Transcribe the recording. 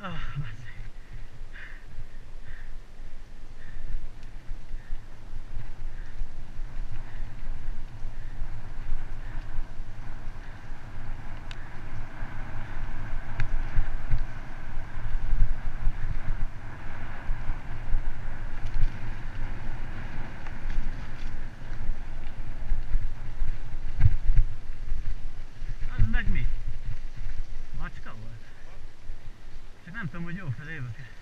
啊 Csak nem tudom, hogy jó felé vagyok.